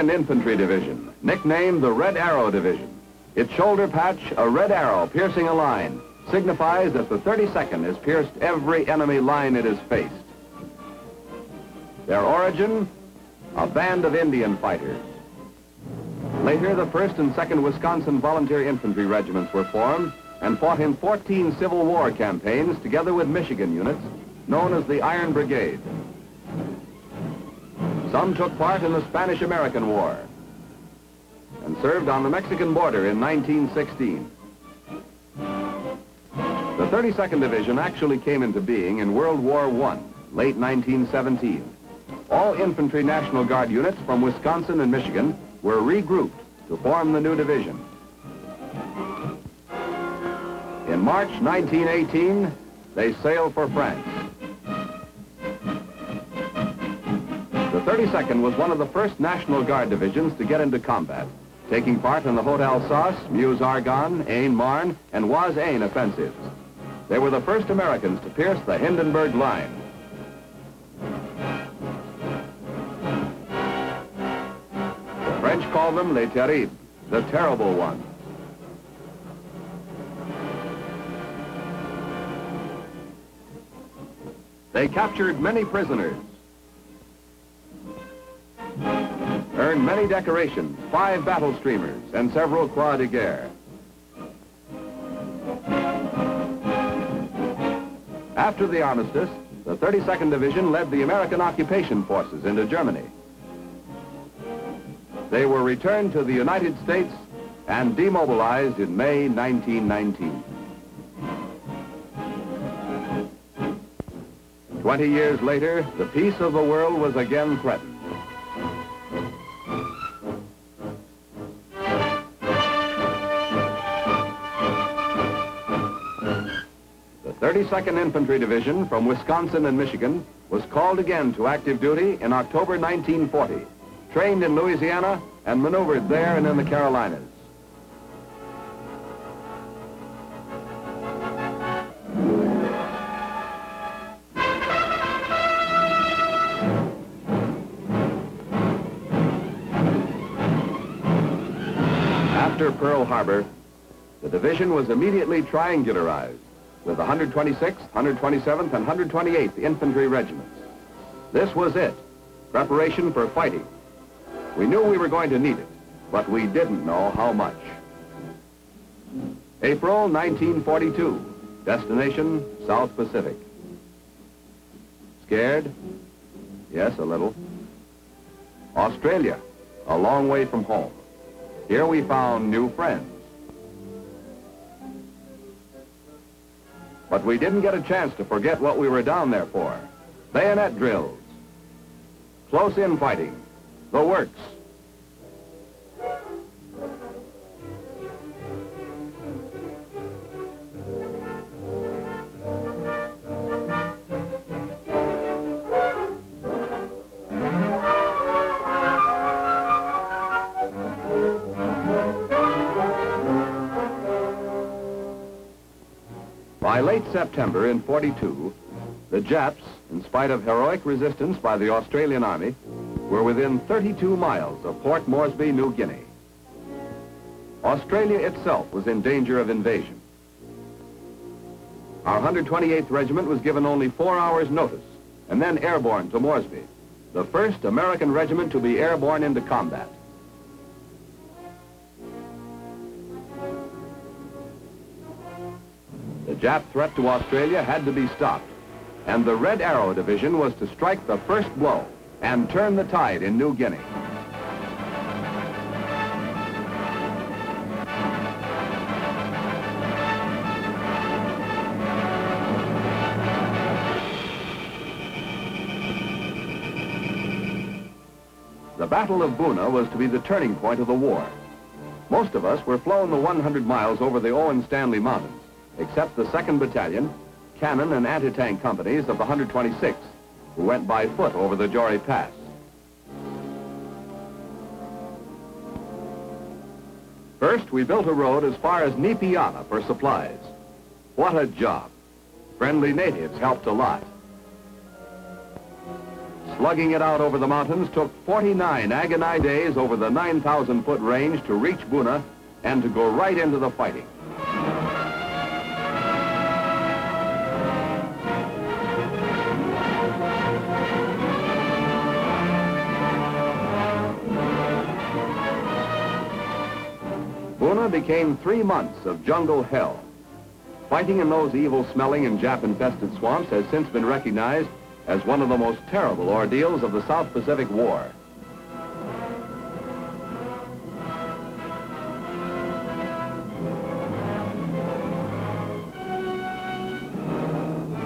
32nd Infantry Division, nicknamed the Red Arrow Division. Its shoulder patch, a red arrow piercing a line, signifies that the 32nd has pierced every enemy line it has faced. Their origin, a band of Indian fighters. Later, the 1st and 2nd Wisconsin Volunteer Infantry Regiments were formed and fought in 14 Civil War campaigns together with Michigan units known as the Iron Brigade. Some took part in the Spanish-American War and served on the Mexican border in 1916. The 32nd Division actually came into being in World War I, late 1917. All infantry National Guard units from Wisconsin and Michigan were regrouped to form the new division. In March 1918, they sailed for France. The 32nd was one of the first National Guard divisions to get into combat, taking part in the Haute Alsace, Meuse-Argonne, Aisne-Marne, and Oise-Aisne offensives. They were the first Americans to pierce the Hindenburg Line. The French call them Les Terribles, the terrible ones. They captured many prisoners, earned many decorations, five battle streamers, and several Croix de Guerre. After the armistice, the 32nd Division led the American occupation forces into Germany. They were returned to the United States and demobilized in May 1919. Twenty years later, the peace of the world was again threatened. The 32nd Infantry Division from Wisconsin and Michigan was called again to active duty in October 1940, trained in Louisiana and maneuvered there and in the Carolinas. After Pearl Harbor, the division was immediately triangularized with the 126th, 127th, and 128th Infantry Regiments. This was it, preparation for fighting. We knew we were going to need it, but we didn't know how much. April 1942, destination South Pacific. Scared? Yes, a little. Australia, a long way from home. Here we found new friends. But we didn't get a chance to forget what we were down there for. Bayonet drills, close-in fighting, the works. By late September in 42, the Japs, in spite of heroic resistance by the Australian Army, were within 32 miles of Port Moresby, New Guinea. Australia itself was in danger of invasion. Our 128th Regiment was given only four hours' notice and then airborne to Moresby, the first American regiment to be airborne into combat. Jap threat to Australia had to be stopped, and the Red Arrow Division was to strike the first blow and turn the tide in New Guinea. The Battle of Buna was to be the turning point of the war. Most of us were flown the 100 miles over the Owen Stanley Mountains, except the 2nd Battalion, cannon and anti-tank companies of the 126th, who went by foot over the Jory Pass. First, we built a road as far as Nipiana for supplies. What a job. Friendly natives helped a lot. Slugging it out over the mountains took 49 agonized days over the 9,000-foot range to reach Buna and to go right into the fighting. Became three months of jungle hell. Fighting in those evil-smelling and Jap-infested swamps has since been recognized as one of the most terrible ordeals of the South Pacific War.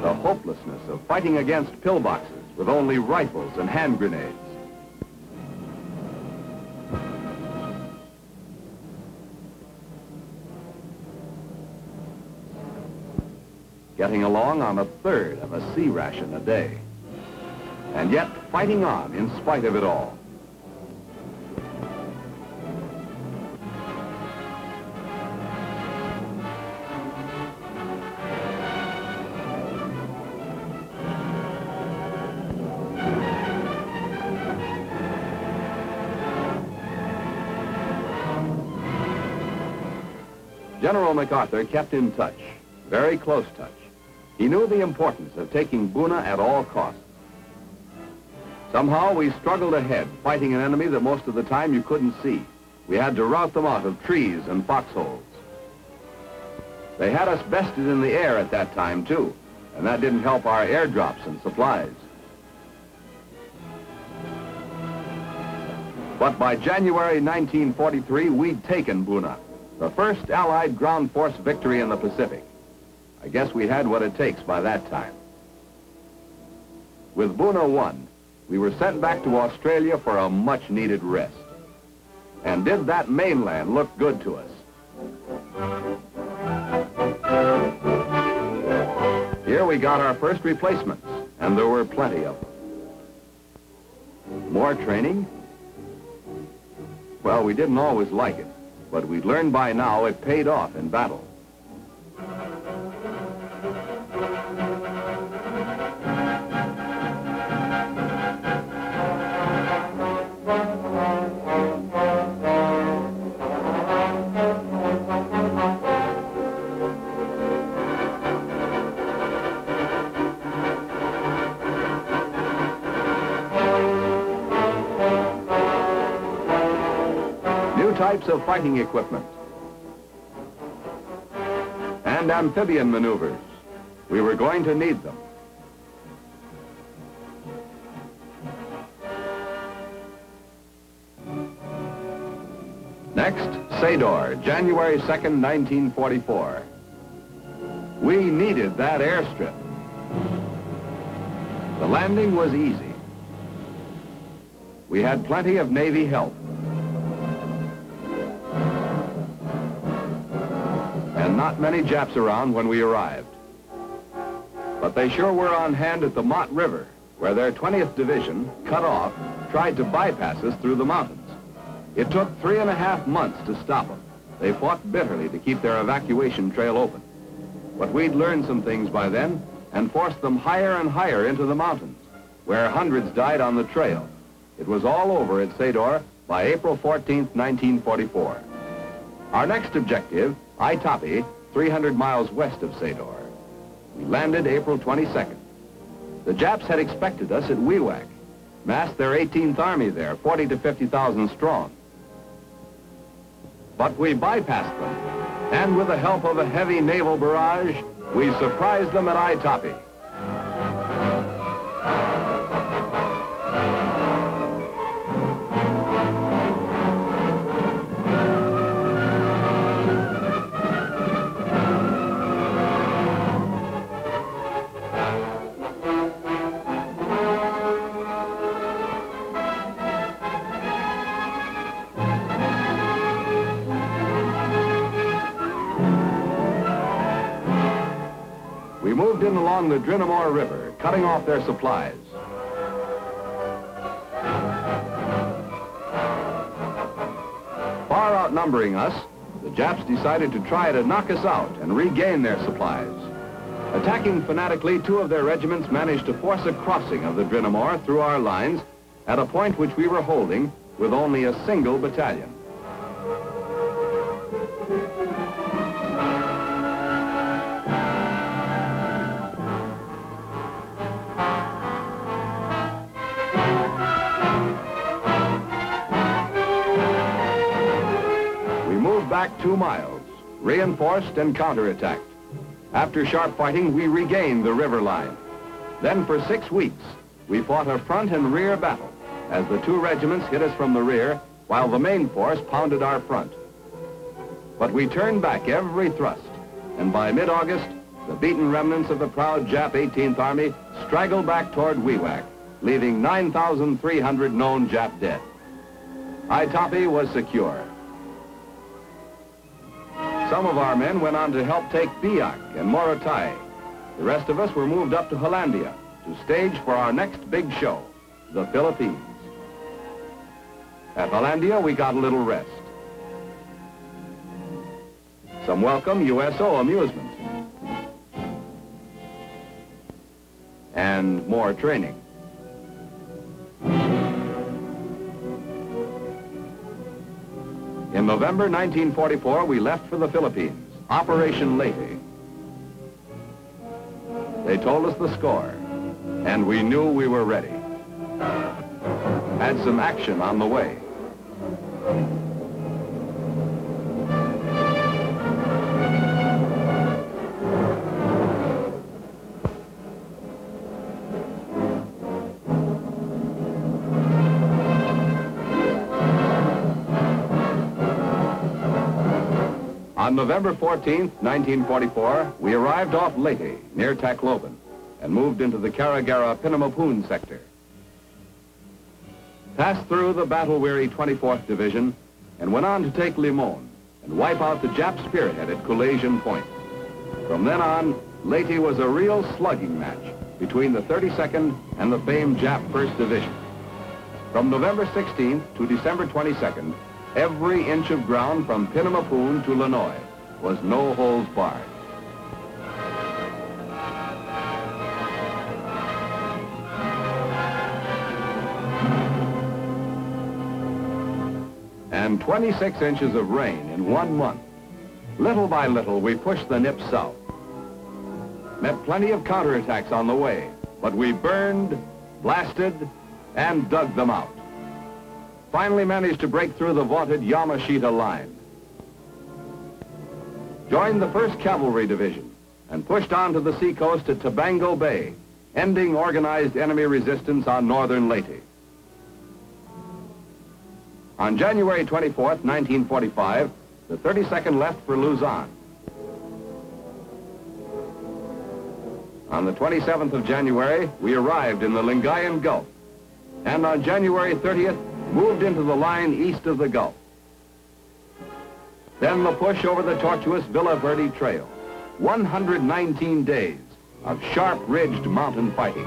The hopelessness of fighting against pillboxes with only rifles and hand grenades. Getting along on a third of a C ration a day. And yet fighting on in spite of it all. General MacArthur kept in touch, very close touch. He knew the importance of taking Buna at all costs. Somehow we struggled ahead, fighting an enemy that most of the time you couldn't see. We had to rout them out of trees and foxholes. They had us bested in the air at that time, too, and that didn't help our airdrops and supplies. But by January 1943, we'd taken Buna, the first Allied ground force victory in the Pacific. I guess we had what it takes by that time. With Buna 1, we were sent back to Australia for a much-needed rest. And did that mainland look good to us? Here we got our first replacements, and there were plenty of them. More training? Well, we didn't always like it, but we'd learned by now it paid off in battle. Types of fighting equipment and amphibian maneuvers. We were going to need them. Next, Saidor, January 2nd, 1944. We needed that airstrip. The landing was easy. We had plenty of Navy help. Not many Japs around when we arrived. But they sure were on hand at the Mott River, where their 20th Division, cut off, tried to bypass us through the mountains. It took three and a half months to stop them. They fought bitterly to keep their evacuation trail open. But we'd learned some things by then and forced them higher and higher into the mountains, where hundreds died on the trail. It was all over at Saidor by April 14, 1944. Our next objective Aitape, 300 miles west of Saidor. We landed April 22nd. The Japs had expected us at Wewak, massed their 18th Army there, 40 to 50,000 strong. But we bypassed them, and with the help of a heavy naval barrage, we surprised them at Aitape. We moved in along the Driniumor River, cutting off their supplies. Far outnumbering us, the Japs decided to try to knock us out and regain their supplies. Attacking fanatically, two of their regiments managed to force a crossing of the Driniumor through our lines at a point which we were holding with only a single battalion. Two miles, reinforced and counterattacked. After sharp fighting, we regained the river line. Then for six weeks, we fought a front and rear battle as the two regiments hit us from the rear while the main force pounded our front. But we turned back every thrust, and by mid-August, the beaten remnants of the proud Jap 18th Army straggled back toward Wewak, leaving 9,300 known Jap dead. Aitape was secure. Some of our men went on to help take Biak and Morotai. The rest of us were moved up to Hollandia to stage for our next big show, the Philippines. At Hollandia, we got a little rest. Some welcome USO amusement. And more training. In November 1944, we left for the Philippines, Operation Leyte. They told us the score, and we knew we were ready. Had some action on the way. On November 14, 1944, we arrived off Leyte, near Tacloban, and moved into the Carigara Pinamopoan sector. Passed through the battle-weary 24th Division and went on to take Limon and wipe out the Jap spearhead at Colasian Point. From then on, Leyte was a real slugging match between the 32nd and the famed Jap 1st Division. From November 16th to December 22nd, Every inch of ground from Pinamopoan to Lonoy was no holds barred. And 26 inches of rain in one month. Little by little, we pushed the nip south. Met plenty of counterattacks on the way, but we burned, blasted, and dug them out finally managed to break through the vaunted Yamashita line. Joined the 1st Cavalry Division and pushed on to the seacoast at Tabango Bay, ending organized enemy resistance on northern Leyte. On January 24, 1945, the 32nd left for Luzon. On the 27th of January, we arrived in the Lingayen Gulf. And on January 30th, moved into the line east of the Gulf. Then the push over the tortuous Villa Verde Trail. 119 days of sharp-ridged mountain fighting.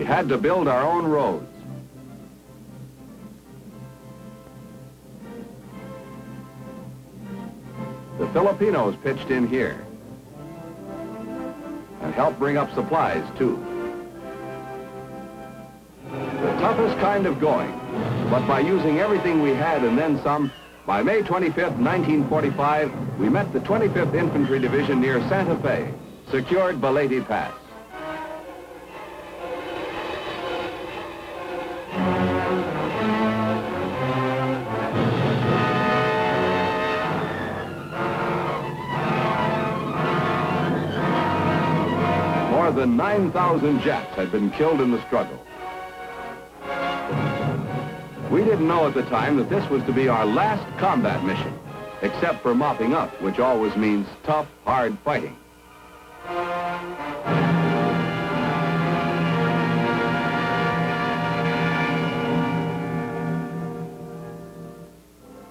Had to build our own roads. The Filipinos pitched in here and helped bring up supplies, too. The toughest kind of going, but by using everything we had and then some, by May 25th, 1945, we met the 25th Infantry Division near Santa Fe, secured Balete Pass. Than 9,000 Japs had been killed in the struggle. We didn't know at the time that this was to be our last combat mission, except for mopping up, which always means tough, hard fighting.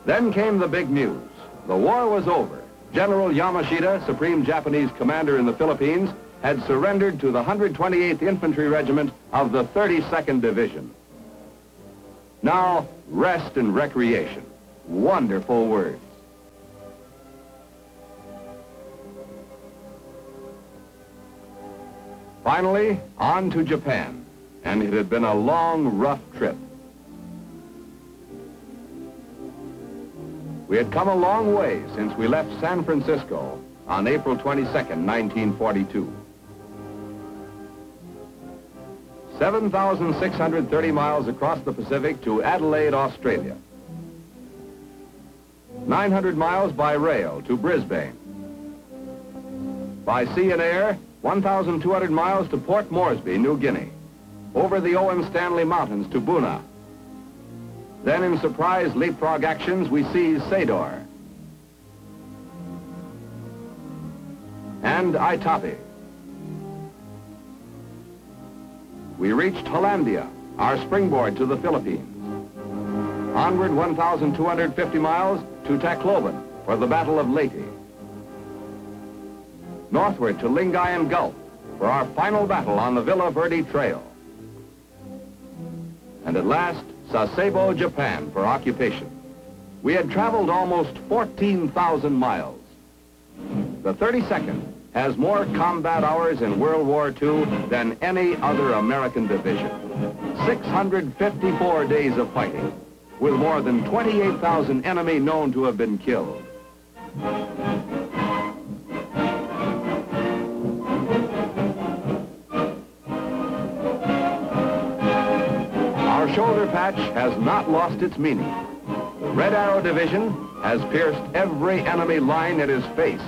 Then came the big news. The war was over. General Yamashita, Supreme Japanese Commander in the Philippines, had surrendered to the 128th Infantry Regiment of the 32nd Division. Now, rest and recreation. Wonderful words. Finally, on to Japan. And it had been a long, rough trip. We had come a long way since we left San Francisco on April 22, 1942. 7,630 miles across the Pacific to Adelaide, Australia. 900 miles by rail to Brisbane. By sea and air, 1,200 miles to Port Moresby, New Guinea. Over the Owen Stanley Mountains to Buna. Then in surprise leapfrog actions, we seize Saidor. And Aitape. We reached Hollandia, our springboard to the Philippines. Onward 1,250 miles to Tacloban for the Battle of Leyte. Northward to Lingayen Gulf for our final battle on the Villa Verde Trail. And at last, Sasebo, Japan for occupation. We had traveled almost 14,000 miles. The 32nd has more combat hours in World War II than any other American division. 654 days of fighting, with more than 28,000 enemy known to have been killed. Our shoulder patch has not lost its meaning. The Red Arrow Division has pierced every enemy line it has faced